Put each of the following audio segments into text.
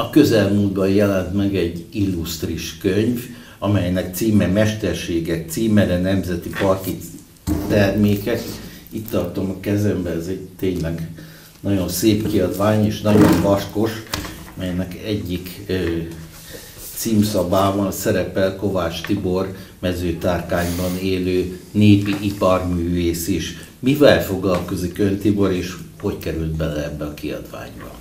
A közelmúltban jelent meg egy illusztris könyv, amelynek címe Mesterségek címere Nemzeti Parki termékek. Itt tartom a kezembe, ez egy tényleg nagyon szép kiadvány, és nagyon vaskos, melynek egyik ö, címszabában szerepel Kovács Tibor mezőtárkányban élő népi iparművész is. Mivel foglalkozik ön Tibor, és hogy került bele ebbe a kiadványba?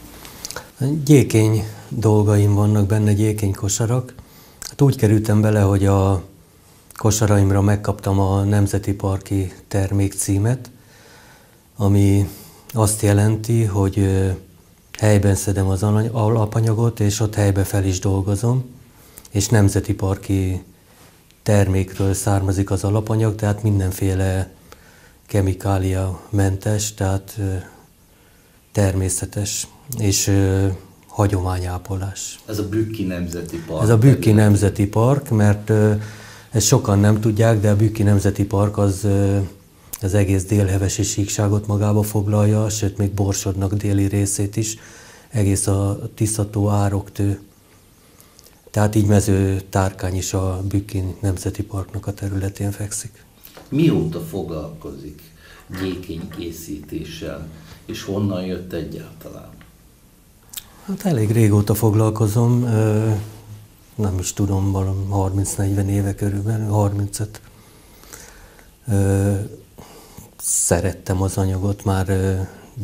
Gyékény dolgaim vannak benne, gyékény kosarak. Hát úgy kerültem bele, hogy a kosaraimra megkaptam a Nemzeti Parki termék címet, ami azt jelenti, hogy helyben szedem az alapanyagot, és ott helybe fel is dolgozom, és nemzeti parki termékről származik az alapanyag, tehát mindenféle kemikália mentes, tehát természetes, és hagyományápolás. Ez a Bükki Nemzeti Park. Ez a Bükki Nemzeti Park, mert ezt sokan nem tudják, de a Bükki Nemzeti Park az az egész délhevesi síkságot magába foglalja, sőt még Borsodnak déli részét is, egész a Tiszató ároktő. Tehát így mező tárkány is a Bükkin Nemzeti Parknak a területén fekszik. Mióta foglalkozik készítéssel, és honnan jött egyáltalán? Hát elég régóta foglalkozom, nem is tudom, valami 30-40 éve körülbelül, 35 szerettem az anyagot, már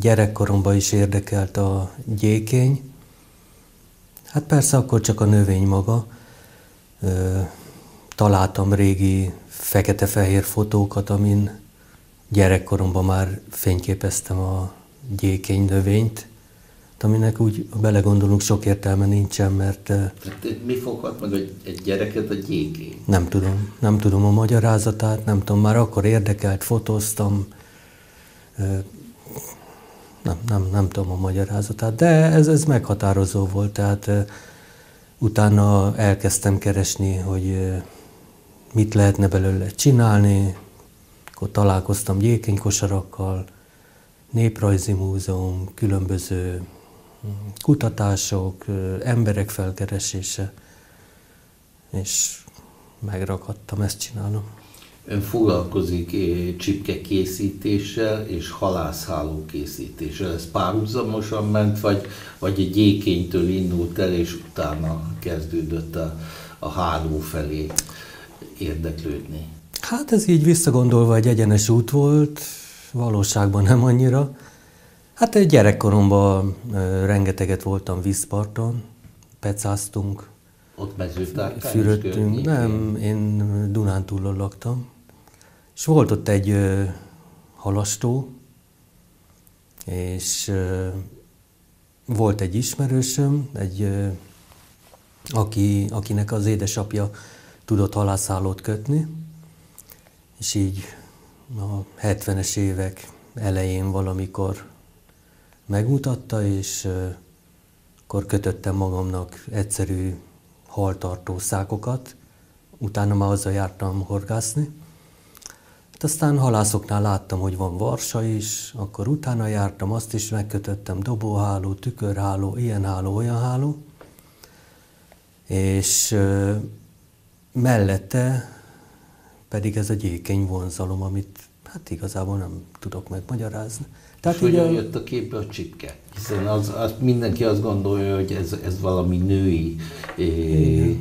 gyerekkoromban is érdekelt a gyékény. Hát persze akkor csak a növény maga. Találtam régi fekete-fehér fotókat, amin gyerekkoromban már fényképeztem a gyékény növényt, aminek úgy belegondolunk sok értelme nincsen, mert... Hát, mi foghat meg egy gyereket a gyékén? Nem tudom, nem tudom a magyarázatát, nem tudom, már akkor érdekelt, fotóztam, nem, nem, nem tudom a magyarázatát, de ez, ez meghatározó volt, tehát utána elkezdtem keresni, hogy mit lehetne belőle csinálni, akkor találkoztam gyékenykosarakkal, néprajzi múzeum, különböző kutatások, emberek felkeresése, és megrakadtam, ezt csinálom. Ön foglalkozik csipke készítéssel és halászháló készítéssel. Ez párhuzamosan ment, vagy, vagy egy gyékénytől indult el, és utána kezdődött a, a háló felé érdeklődni? Hát ez így visszagondolva egy egyenes út volt, valóságban nem annyira. Hát egy gyerekkoromban rengeteget voltam vízparton, pecáztunk, ott mezőtárkány Fürödtünk, nem, én Dunántúlon laktam. És volt ott egy ö, halastó, és ö, volt egy ismerősöm, egy, ö, aki, akinek az édesapja tudott halászállót kötni, és így a 70-es évek elején valamikor megmutatta, és akkor kötöttem magamnak egyszerű haltartó szákokat, utána már azzal jártam horgászni. Hát aztán halászoknál láttam, hogy van varsa is, akkor utána jártam, azt is megkötöttem, dobóháló, tükörháló, ilyen háló, olyan háló. És mellette pedig ez a gyékeny vonzalom, amit hát igazából nem tudok megmagyarázni. Tehát És hogyan a... jött a képbe a csipke? Hiszen az, az, mindenki azt gondolja, hogy ez, ez valami női é,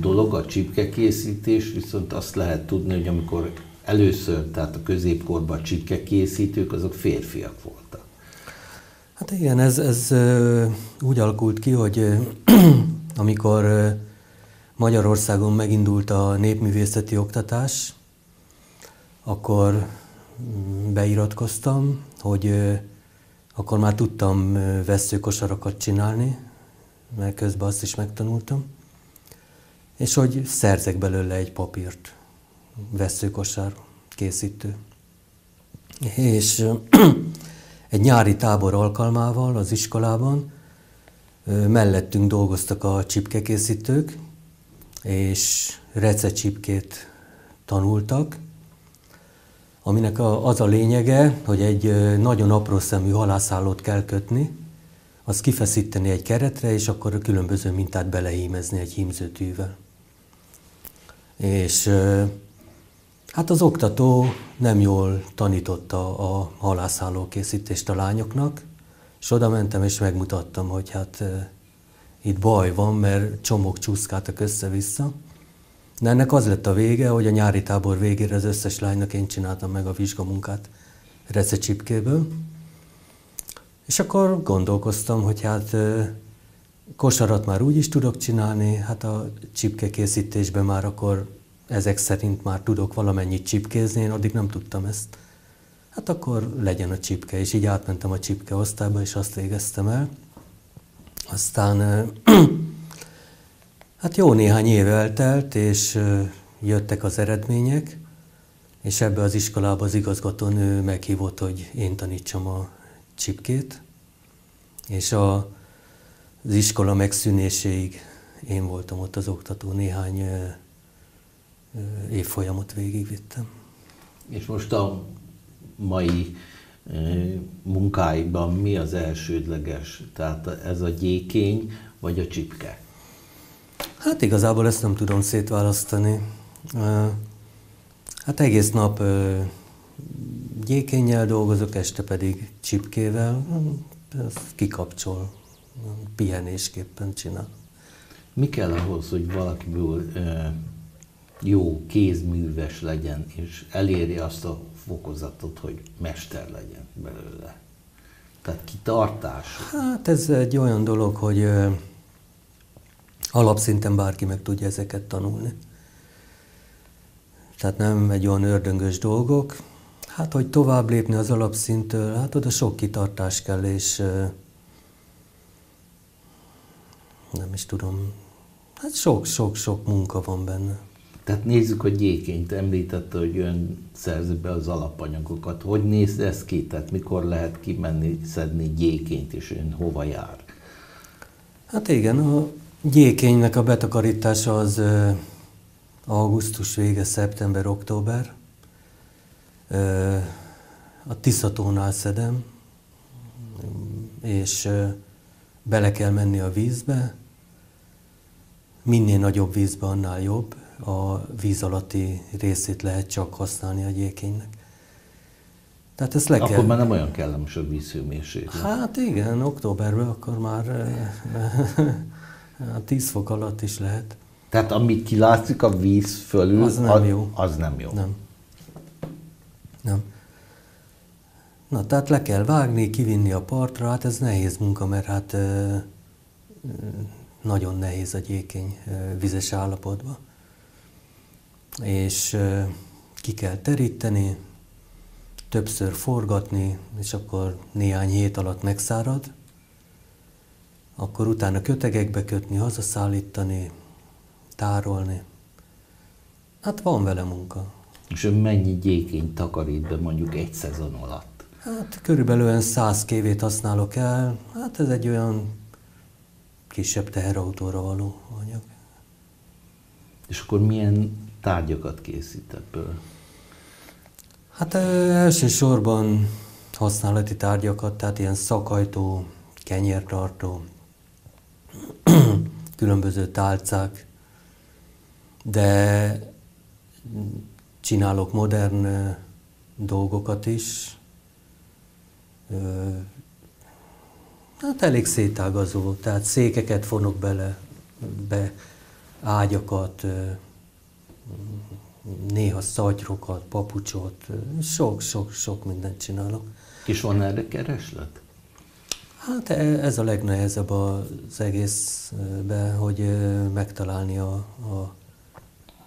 dolog, a csipke készítés, viszont azt lehet tudni, hogy amikor először, tehát a középkorban csipke készítők, azok férfiak voltak. Hát igen, ez, ez úgy alakult ki, hogy amikor Magyarországon megindult a népművészeti oktatás, akkor beiratkoztam, hogy akkor már tudtam veszőkosarakat csinálni, mert közben azt is megtanultam, és hogy szerzek belőle egy papírt, veszőkosár készítő. És egy nyári tábor alkalmával az iskolában mellettünk dolgoztak a csipkekészítők, és rececsipkét tanultak, aminek az a lényege, hogy egy nagyon apró szemű halászállót kell kötni, azt kifeszíteni egy keretre, és akkor különböző mintát belehímezni egy hímzőtűvel. És hát az oktató nem jól tanította a halászálló készítést a lányoknak, és oda mentem és megmutattam, hogy hát itt baj van, mert csomók csúszkáltak össze-vissza. De ennek az lett a vége, hogy a nyári tábor végére az összes lánynak én csináltam meg a vizsgamunkát rececsipkéből. És akkor gondolkoztam, hogy hát kosarat már úgy is tudok csinálni, hát a csipke készítésben már akkor ezek szerint már tudok valamennyit csipkézni, én addig nem tudtam ezt. Hát akkor legyen a csipke, és így átmentem a csipke osztályba, és azt végeztem el. Aztán hát jó néhány év eltelt, és jöttek az eredmények, és ebbe az iskolába az igazgatónő meghívott, hogy én tanítsam a csipkét, és a, az iskola megszűnéséig én voltam ott az oktató, néhány évfolyamot végigvittem. És most a mai munkáiban mi az elsődleges? Tehát ez a gyékény vagy a csipke? Hát igazából ezt nem tudom szétválasztani. Hát egész nap gyékénnyel dolgozok, este pedig csipkével. Ez kikapcsol, pihenésképpen csinál. Mi kell ahhoz, hogy valakiből jó kézműves legyen, és elérje azt a fokozatot, hogy mester legyen belőle? Tehát kitartás? Hát ez egy olyan dolog, hogy alapszinten bárki meg tudja ezeket tanulni. Tehát nem egy olyan ördöngös dolgok. Hát, hogy tovább lépni az alapszintől, hát oda sok kitartás kell, és nem is tudom, hát sok-sok-sok munka van benne. Tehát nézzük a gyékényt, említette, hogy ön szerzi be az alapanyagokat. Hogy néz ez ki? Tehát mikor lehet kimenni, szedni gyékényt, és ön hova jár? Hát igen, a gyékénynek a betakarítása az augusztus vége, szeptember, október. A Tiszatónál szedem, és bele kell menni a vízbe. Minél nagyobb vízbe, annál jobb. A víz alatti részét lehet csak használni a gyékénynek. Tehát ezt le akkor kell... már nem olyan kellemes a vízhőmérséklet. Hát igen, októberben akkor már a 10 fok alatt is lehet. Tehát amit kilátszik a víz fölül, az nem az, jó. Az nem jó. Nem. Nem. Na, tehát le kell vágni, kivinni a partra, hát ez nehéz munka, mert hát ö, nagyon nehéz a gyékeny ö, vizes állapotban. És ö, ki kell teríteni, többször forgatni, és akkor néhány hét alatt megszárad, akkor utána kötegekbe kötni, hazaszállítani, tárolni. Hát van vele munka. És ön mennyi gyékényt takarít be mondjuk egy szezon alatt? Hát körülbelül 100 kévét használok el. Hát ez egy olyan kisebb teherautóra való anyag. És akkor milyen tárgyakat készít ebből? Hát elsősorban használati tárgyakat, tehát ilyen szakajtó, kenyértartó, különböző tálcák, de csinálok modern dolgokat is. Hát elég szétágazó, tehát székeket fonok bele, be ágyakat, néha szatyrokat, papucsot, sok-sok-sok mindent csinálok. És van erre kereslet? Hát e, ez a legnehezebb az egészben, hogy megtalálni a, a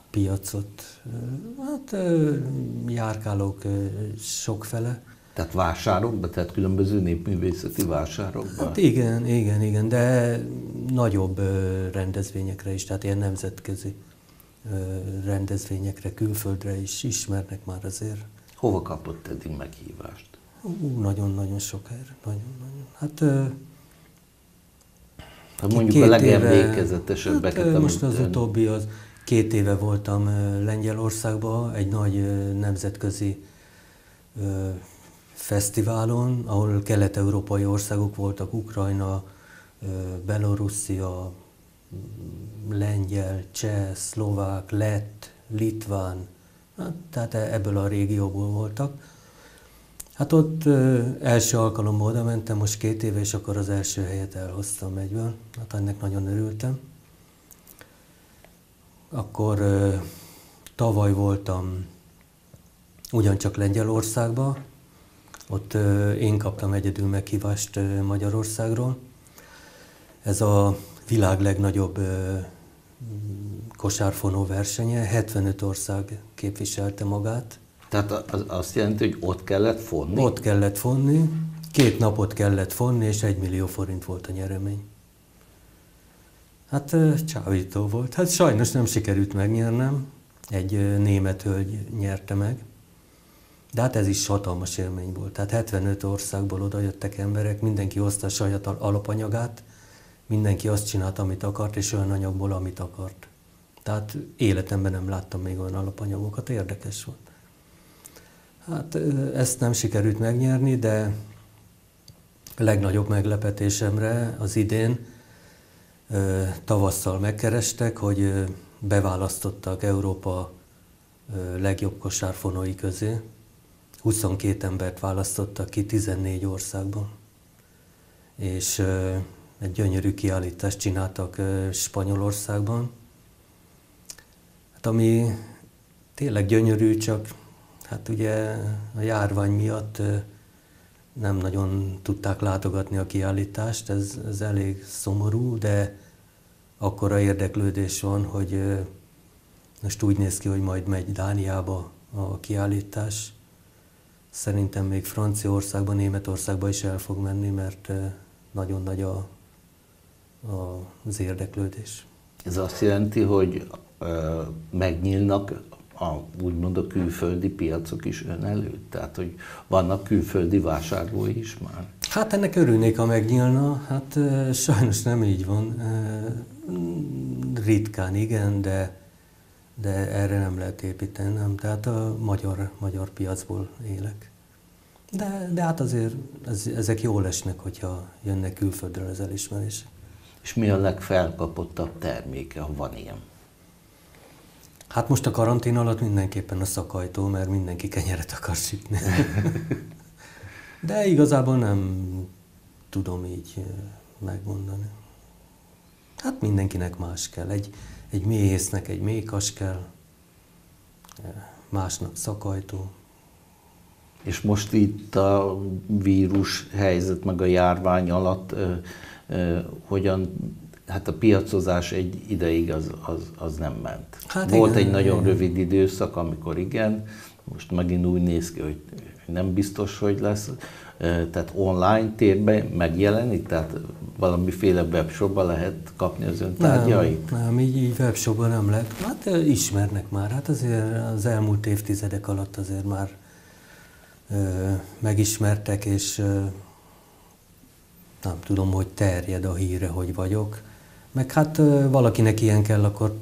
piacot. Hát járkálok sokfele. Tehát vásárokba, tehát különböző népművészeti vásárokba? Hát igen, igen, igen, de nagyobb rendezvényekre is, tehát ilyen nemzetközi rendezvényekre, külföldre is ismernek már azért. Hova kapott eddig meghívást? Nagyon-nagyon sok helyre. Nagyon, nagyon. Hát, hát mondjuk a legemlékezetesebbeket. Hát, most az utóbbi az két éve voltam Lengyelországban egy nagy nemzetközi fesztiválon, ahol kelet-európai országok voltak, Ukrajna, Belorusszia, lengyel, cseh, szlovák, lett, litván, hát, tehát e-, ebből a régióból voltak. Hát ott első alkalommal oda mentem, most két éve, és akkor az első helyet elhoztam egyből. Hát ennek nagyon örültem. Akkor tavaly voltam ugyancsak Lengyelországba, ott én kaptam egyedül meghívást Magyarországról. Ez a világ legnagyobb kosárfonó versenye, 75 ország képviselte magát. Tehát az azt jelenti, hogy ott kellett fonni? Ott kellett fonni, két napot kellett fonni, és egy millió forint volt a nyeremény. Hát csábító volt. Hát sajnos nem sikerült megnyernem. Egy német hölgy nyerte meg. De hát ez is hatalmas élmény volt. Tehát 75 országból oda jöttek emberek, mindenki hozta a saját alapanyagát, mindenki azt csinált, amit akart, és olyan anyagból, amit akart. Tehát életemben nem láttam még olyan alapanyagokat, érdekes volt. Hát ezt nem sikerült megnyerni, de legnagyobb meglepetésemre az idén tavasszal megkerestek, hogy beválasztottak Európa legjobb kosárfonói közé. 22 embert választottak ki 14 országban. És egy gyönyörű kiállítást csináltak Spanyolországban. Hát ami tényleg gyönyörű, csak Hát ugye a járvány miatt nem nagyon tudták látogatni a kiállítást, ez, ez elég szomorú, de akkora érdeklődés van, hogy most úgy néz ki, hogy majd megy Dániába a kiállítás. Szerintem még Franciaországban, Németországban is el fog menni, mert nagyon nagy a, a, az érdeklődés. Ez azt jelenti, hogy megnyílnak a, úgymond a külföldi piacok is ön előtt? Tehát, hogy vannak külföldi vásárlói is már? Hát ennek örülnék, ha megnyílna. Hát sajnos nem így van. Ritkán igen, de, de erre nem lehet építeni, nem. Tehát a magyar, magyar piacból élek. De, de hát azért ez, ezek jól esnek, hogyha jönnek külföldről az elismerések. És mi a legfelkapottabb terméke, ha van ilyen? Hát most a karantén alatt mindenképpen a szakajtó, mert mindenki kenyeret akar sütni. De igazából nem tudom így megmondani. Hát mindenkinek más kell. Egy, egy méhésznek egy mékas kell, másnak szakajtó. És most itt a vírus helyzet, meg a járvány alatt ö, ö, hogyan hát a piacozás egy ideig az, az, az nem ment. Hát Volt igen, egy nagyon igen. rövid időszak, amikor igen, most megint úgy néz ki, hogy nem biztos, hogy lesz. Tehát online térben megjelenik, tehát valamiféle webshopban lehet kapni az ön tárgyait? Nem, nem így, így webshopban nem lehet. Hát ismernek már, hát azért az elmúlt évtizedek alatt azért már ö, megismertek, és ö, nem tudom, hogy terjed a híre, hogy vagyok. Meg hát valakinek ilyen kell, akkor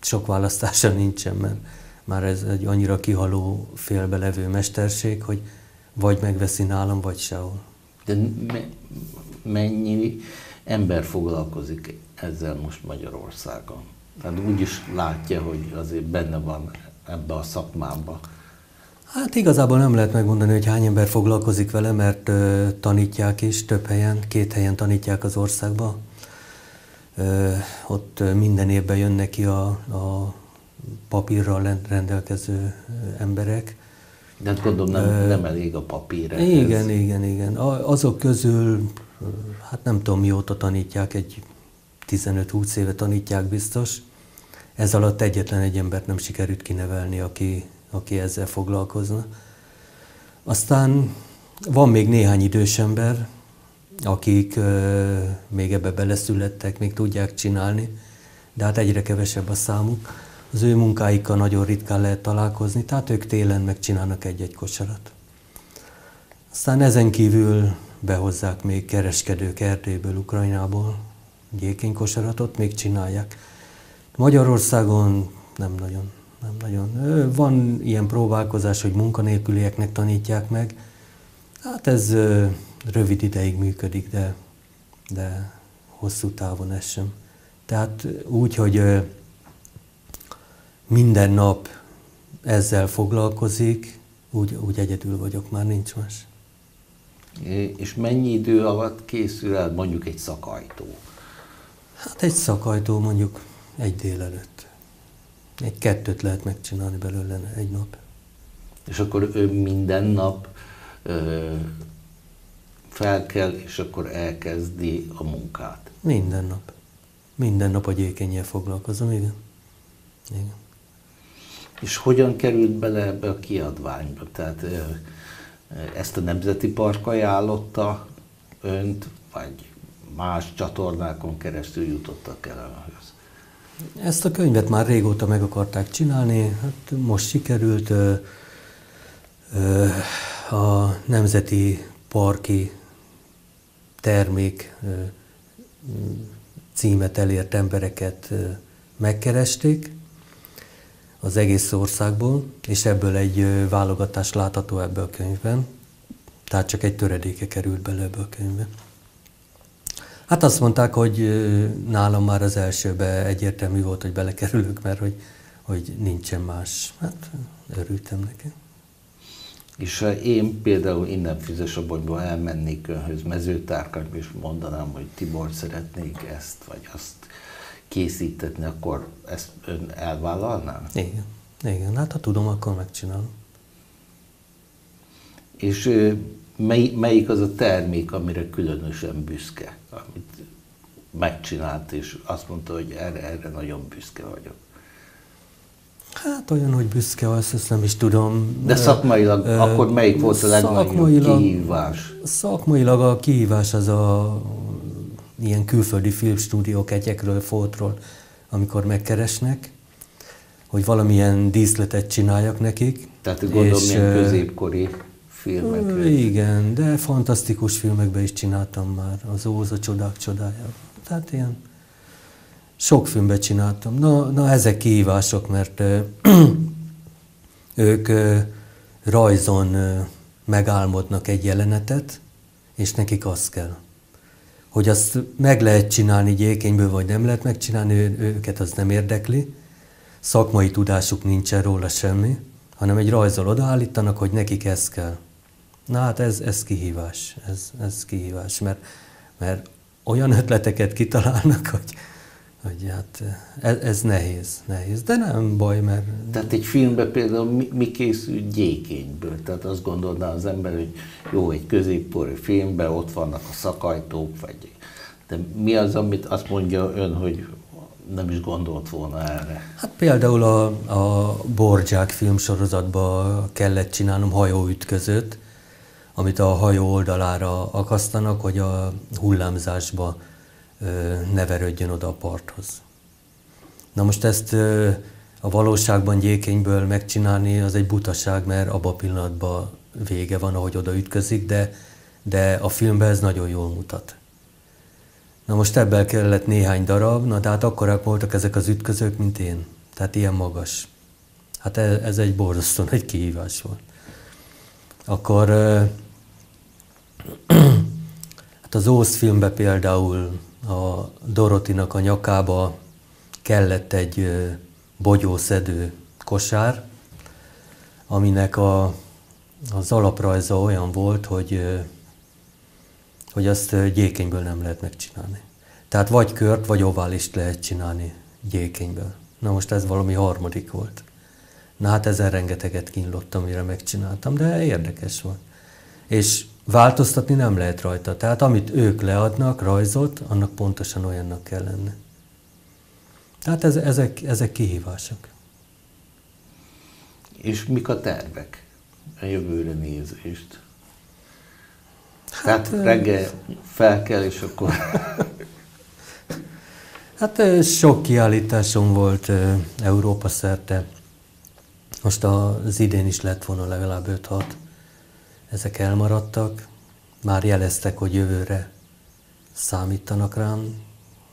sok választása nincsen, mert már ez egy annyira kihaló félbelevő mesterség, hogy vagy megveszi nálam, vagy sehol. De me- mennyi ember foglalkozik ezzel most Magyarországon? Tehát úgy is látja, hogy azért benne van ebbe a szakmába. Hát igazából nem lehet megmondani, hogy hány ember foglalkozik vele, mert ö, tanítják is több helyen, két helyen tanítják az országba ott minden évben jönnek ki a, a papírral rendelkező emberek. De hát gondolom nem, nem elég a papír. Igen, ez. igen, igen. Azok közül, hát nem tudom mióta tanítják, egy 15-20 éve tanítják biztos. Ez alatt egyetlen egy embert nem sikerült kinevelni, aki, aki ezzel foglalkozna. Aztán van még néhány idős ember, akik még ebbe beleszülettek, még tudják csinálni, de hát egyre kevesebb a számuk. Az ő munkáikkal nagyon ritkán lehet találkozni, tehát ők télen megcsinálnak egy-egy kosarat. Aztán ezen kívül behozzák még kereskedők Erdélyből, Ukrajnából, gyékénykosaratot még csinálják. Magyarországon nem nagyon, nem nagyon. Van ilyen próbálkozás, hogy munkanélkülieknek tanítják meg, Hát ez rövid ideig működik, de, de hosszú távon ez sem. Tehát úgy, hogy minden nap ezzel foglalkozik, úgy, úgy egyedül vagyok, már nincs más. És mennyi idő alatt készül el mondjuk egy szakajtó? Hát egy szakajtó mondjuk egy délelőtt. Egy kettőt lehet megcsinálni belőle egy nap. És akkor ő minden nap ö, fel kell, és akkor elkezdi a munkát. Minden nap. Minden nap a gyékenyel foglalkozom, igen. igen. És hogyan került bele ebbe a kiadványba? Tehát ezt a Nemzeti Park ajánlotta önt, vagy más csatornákon keresztül jutottak el ahhoz? Ezt a könyvet már régóta meg akarták csinálni, hát most sikerült. A Nemzeti Parki termék címet elért embereket megkeresték az egész országból, és ebből egy válogatás látható ebbe a könyvben. Tehát csak egy töredéke került bele ebbe a könyvbe. Hát azt mondták, hogy nálam már az elsőbe egyértelmű volt, hogy belekerülök, mert hogy, hogy nincsen más. Hát örültem neki. És ha én például innen Füzesabonyból elmennék önhöz mezőtárkányba, és mondanám, hogy Tibor szeretnék ezt, vagy azt készítetni, akkor ezt ön elvállalná? Igen. Igen, hát ha tudom, akkor megcsinálom. És mely, melyik az a termék, amire különösen büszke, amit megcsinált, és azt mondta, hogy erre, erre nagyon büszke vagyok? Hát olyan, hogy büszke, azt, azt nem is tudom. De szakmailag, ö, akkor melyik volt a legnagyobb kihívás? Szakmailag a kihívás az a ilyen külföldi filmstúdiók egyekről, foltról, amikor megkeresnek, hogy díszletet csináljak nekik. Tehát gondolom, és, milyen középkori filmek. Igen, de fantasztikus filmekben is csináltam már, az Óz a csodák csodája. Tehát ilyen sok filmbe csináltam. Na, na ezek kihívások, mert ö, ők ö, rajzon ö, megálmodnak egy jelenetet, és nekik az kell. Hogy azt meg lehet csinálni gyékenyből, vagy nem lehet megcsinálni, őket az nem érdekli. Szakmai tudásuk nincsen róla semmi, hanem egy rajzol odaállítanak, hogy nekik ez kell. Na hát ez, ez kihívás, ez, ez kihívás, mert, mert olyan ötleteket kitalálnak, hogy, hogy hát ez, ez nehéz, nehéz, de nem baj, mert... Tehát egy filmben például mi, mi készül gyékényből? Tehát azt gondolná az ember, hogy jó, egy középkori filmben ott vannak a szakajtók, vagy... De mi az, amit azt mondja ön, hogy nem is gondolt volna erre? Hát például a, a Borgyák filmsorozatban kellett csinálnom hajóütközőt, amit a hajó oldalára akasztanak, hogy a hullámzásba ne verődjön oda a parthoz. Na most ezt a valóságban gyékenyből megcsinálni, az egy butaság, mert abban a pillanatban vége van, ahogy oda ütközik, de, de a filmben ez nagyon jól mutat. Na most ebből kellett néhány darab, na tehát akkorák voltak ezek az ütközők, mint én. Tehát ilyen magas. Hát ez, ez egy borzasztó nagy kihívás volt. Akkor hát az Ósz filmben például a Dorotinak a nyakába kellett egy bogyószedő kosár, aminek a, az alaprajza olyan volt, hogy, hogy azt gyékenyből nem lehet megcsinálni. Tehát vagy kört, vagy oválist lehet csinálni gyékenyből. Na most ez valami harmadik volt. Na hát ezen rengeteget kínlottam, mire megcsináltam, de érdekes volt. És változtatni nem lehet rajta. Tehát amit ők leadnak, rajzot, annak pontosan olyannak kell lenni. Tehát ez, ezek, ezek kihívások. És mik a tervek a jövőre nézést? Hát, Tehát reggel fel kell, és akkor... hát sok kiállításom volt Európa szerte. Most az idén is lett volna legalább 5-6 ezek elmaradtak, már jeleztek, hogy jövőre számítanak rám,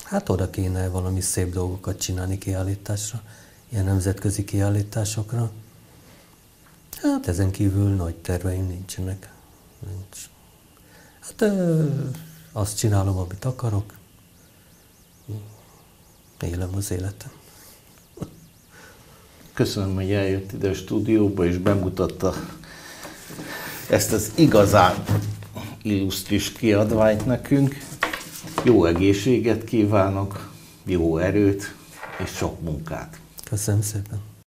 hát oda kéne valami szép dolgokat csinálni kiállításra, ilyen nemzetközi kiállításokra. Hát ezen kívül nagy terveim nincsenek. nincs. Hát ö, azt csinálom, amit akarok. Élem az életem. Köszönöm, hogy eljött ide a stúdióba, és bemutatta ezt az igazán illusztris kiadványt nekünk. Jó egészséget kívánok, jó erőt és sok munkát. Köszönöm szépen.